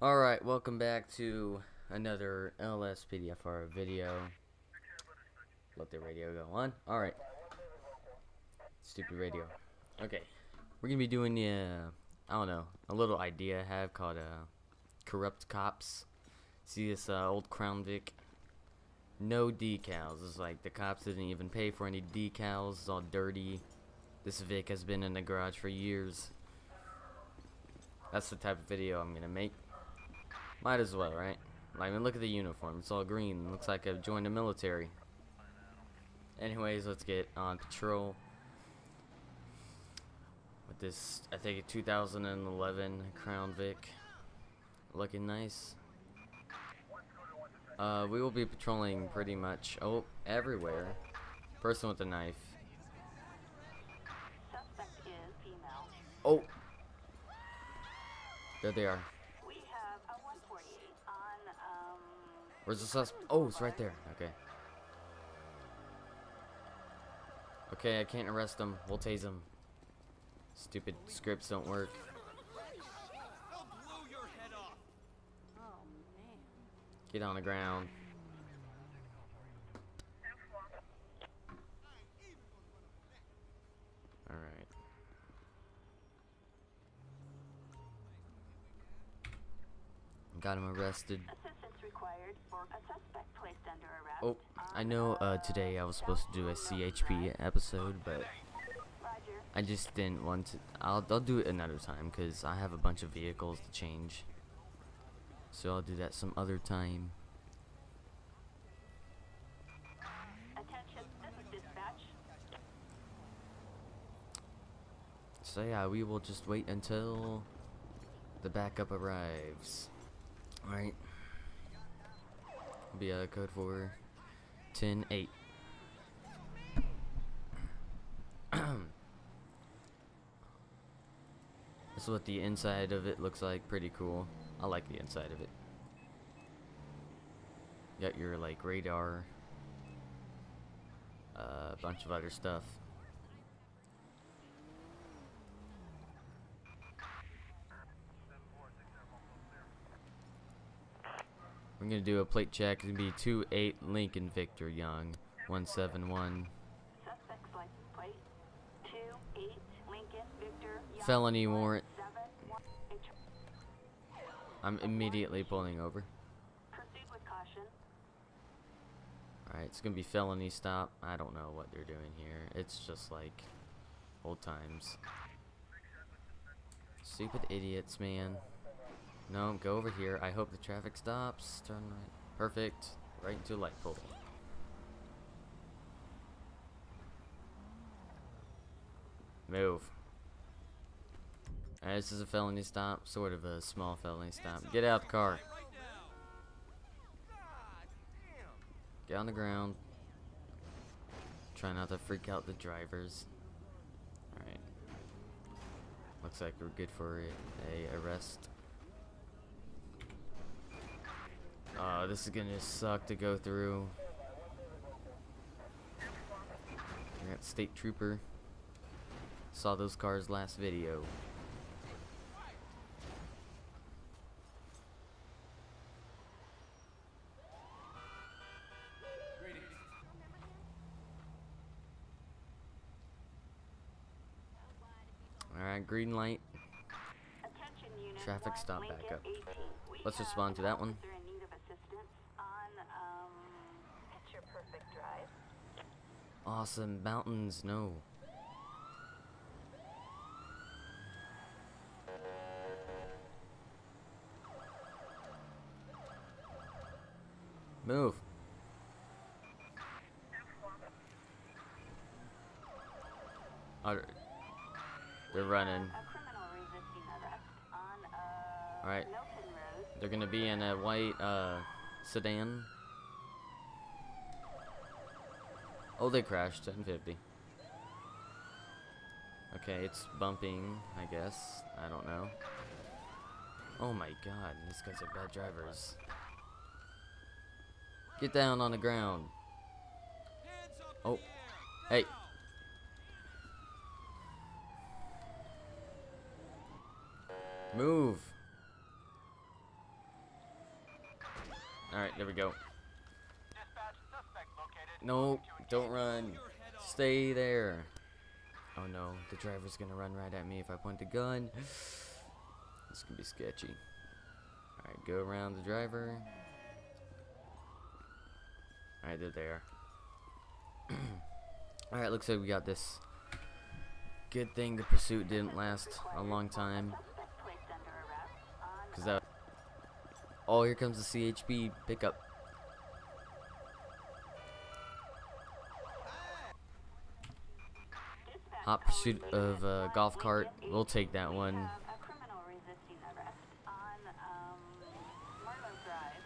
Alright, welcome back to another LSPDFR video. Let the radio go on. Alright. Stupid radio. Okay. We're gonna be doing the, uh, I don't know, a little idea I have called, uh, Corrupt Cops. See this, uh, old Crown Vic? No decals. It's like the cops didn't even pay for any decals. It's all dirty. This Vic has been in the garage for years. That's the type of video I'm gonna make. Might as well, right? Like, I mean, look at the uniform. It's all green. Looks like I've joined the military. Anyways, let's get on patrol. With this, I think, a 2011 Crown Vic. Looking nice. Uh, we will be patrolling pretty much, oh, everywhere. Person with a knife. Suspect is female. Oh! There they are. Where's the suspect? Oh, it's right there. Okay. Okay, I can't arrest him. We'll tase him. Stupid scripts don't work. Get on the ground. Alright. Got him arrested. Assistance required for a suspect placed under arrest. Oh, I know uh, today I was supposed to do a CHP episode, but I just didn't want to. I'll, I'll do it another time because I have a bunch of vehicles to change. So I'll do that some other time. Attention, this is dispatch. So yeah, we will just wait until the backup arrives. Alright. Be a code for 10-8. this is what the inside of it looks like. Pretty cool. I like the inside of it. Got your like radar. uh, A bunch of other stuff. We're gonna do a plate check. It's gonna be two eight Lincoln Victor Young, one seven one. Suspect's plate. 2-8 Lincoln Victor Young, Felony warrant. I'm immediately pulling over. Proceed with caution. Alright, it's gonna be felony stop. I don't know what they're doing here. It's just like old times. Stupid idiots, man. No, go over here. I hope the traffic stops. Turn right. Perfect. Right into a light pole. Move. Alright, this is a felony stop. Sort of a small felony stop. Get out the car. Right now. God damn. Get on the ground. Try not to freak out the drivers. Alright. Looks like we're good for a arrest. Oh, this is gonna suck to go through. We got state trooper. Saw those cars last video. Alright, green light. Traffic stop Lincoln backup. Let's respond to that one. an officer in need of assistance on, um, Picture Perfect Drive. Awesome mountains, no. Move. Oh, they're running. A criminal resisting arrest on, Alright. They're gonna be in a white uh, sedan. Oh, they crashed. 1050. Okay, it's bumping, I guess. I don't know. Oh my god, these guys are bad drivers. Get down on the ground. Oh. Hey. Move. Alright, there we go. No, don't run. Stay there. Oh no, the driver's gonna run right at me if I point the gun. This could be sketchy. Alright, go around the driver. Alright, there they are. Alright, looks like we got this. Good thing the pursuit didn't last a long time. Suspect placed under arrest on Cause that. Oh, here comes the CHP pickup. Hot pursuit of a golf cart. We'll take that one. have a criminal resisting arrest on um, Marlow Drive.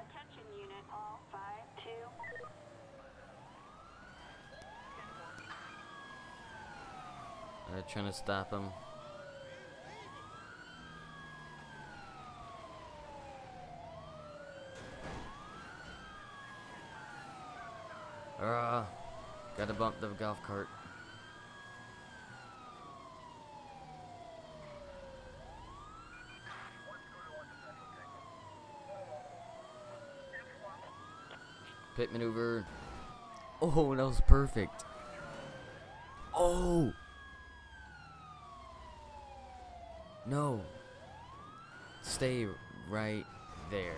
Attention unit, all five two. They're trying to stop him. The golf cart. Pit maneuver. Oh, that was perfect. Oh! No. Stay right there.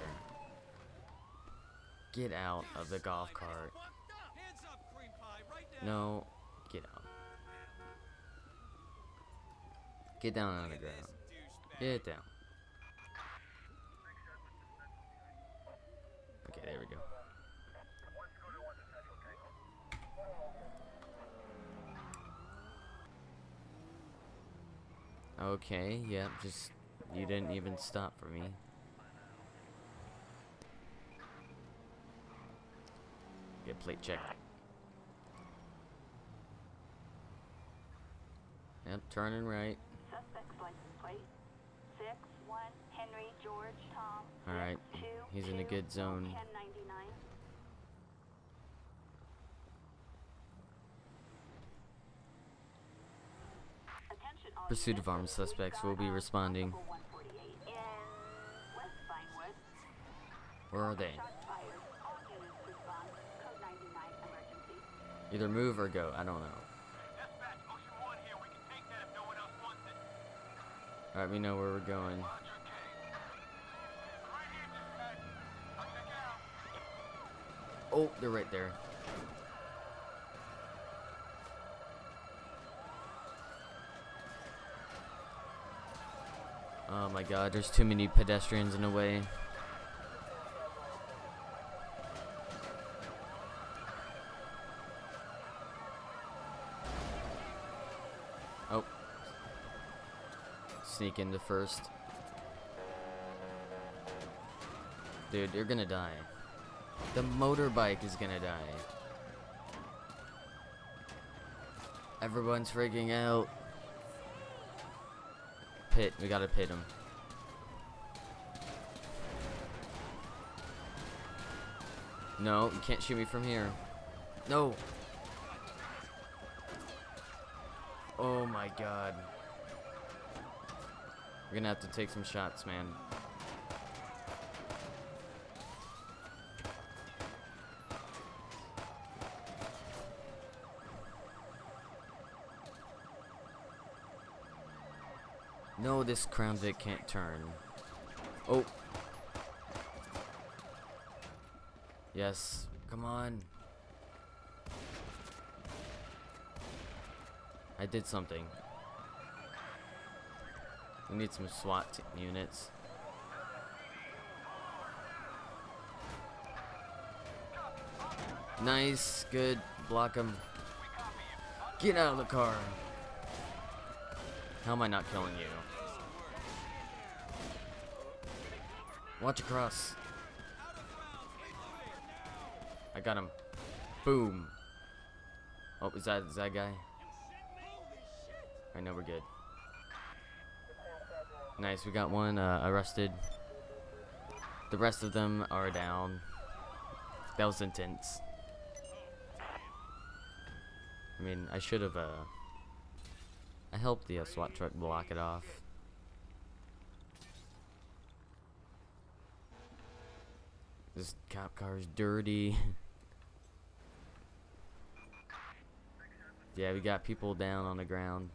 Get out of the golf cart. No. Get out. Get down on the ground. Get down. Okay, there we go. Okay, yep, just you didn't even stop for me. Get plate check. Yep, turning right. Suspect's license plate. Six one Henry George Tom. All right, two, he's in a good zone. 1099. Pursuit of armed suspects will be responding. Level 148 in West Vinewood. Where are they? Shots fired. All units respond. Code 99 emergency. Either move or go. I don't know. Alright, we know where we're going. Oh, they're right there. Oh my god, there's too many pedestrians in the way. Oh. Sneak into first. Dude, you're gonna die. The motorbike is gonna die. Everyone's freaking out. Pit, we gotta pit him. No, you can't shoot me from here. No. Oh my god. We're gonna have to take some shots, man. No, this Crown Vic can't turn. Oh. Yes. Come on. I did something. We need some SWAT units. Nice. Good. Block him. Get out of the car. How am I not killing you? Watch across. I got him. Boom. Oh, is that is that guy? I know we're good. Nice, we got one uh, arrested. The rest of them are down. That was intense. I mean, I should have uh, I helped the uh, SWAT truck block it off. This cop car is dirty. yeah, we got people down on the ground.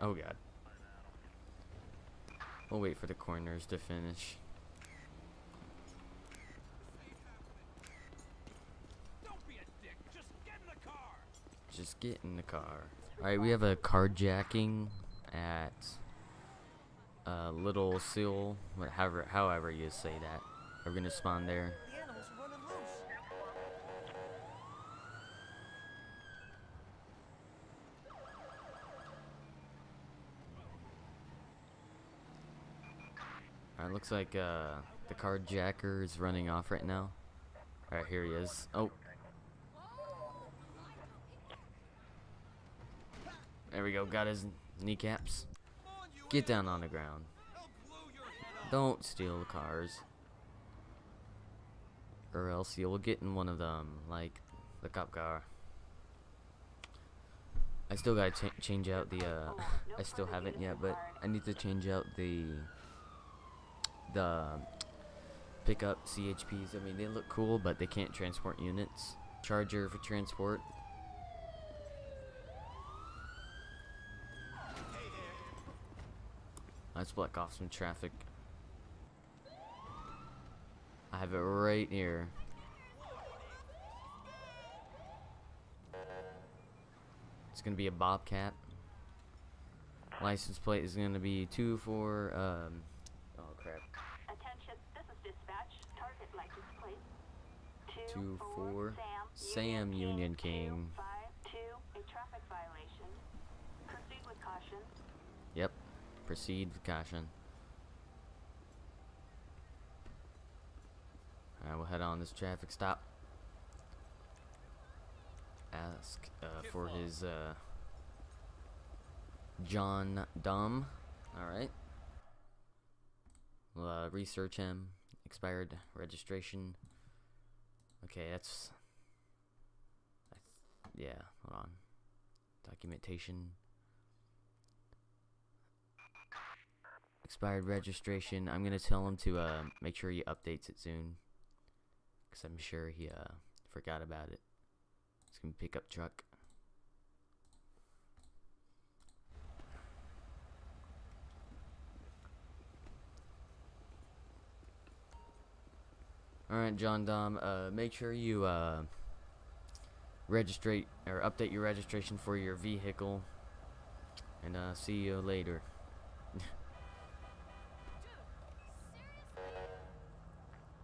Oh god. We'll wait for the corners to finish. Don't be a dick. Just get in the car. Just get in the car. Alright, we have a carjacking at uh, Little Seoul, however, however you say that. We're gonna spawn there. The animals are running loose. Alright, looks like uh, the carjacker is running off right now. Alright, here he is. Oh. There we go, got his kneecaps. Get down on the ground. Don't steal the cars. Or else you'll get in one of them, like the cop car. I still gotta cha change out the, uh, I still haven't yet, but I need to change out the, the pickup CHPs. I mean, they look cool, but they can't transport units. Charger for transport. Let's block off some traffic. I have it right here. It's gonna be a Bobcat. License plate is gonna be two four. Um, oh crap. Attention, this is dispatch. Target license plate. Two, four, Sam, Union King. Two, five, two, a traffic violation. Proceed with caution. Yep. Proceed with caution. Alright, we'll head on this traffic stop. Ask uh, for his uh, John Dumb. Alright. We'll uh, research him. Expired registration. Okay, that's. I th- yeah, hold on. Documentation. expired registration. I'm gonna tell him to uh, make sure he updates it soon, cause I'm sure he uh, forgot about it. It's gonna pick up truck. All right, John Dom. Uh, make sure you uh, registrate or update your registration for your vehicle, and uh, see you later.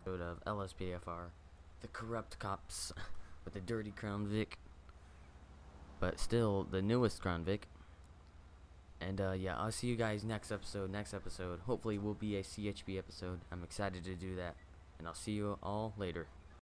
episode of LSPDFR, the corrupt cops with the dirty Crown Vic, but still the newest Crown Vic. And uh, yeah, I'll see you guys next episode. Next episode, hopefully, will be a CHP episode. I'm excited to do that, and I'll see you all later.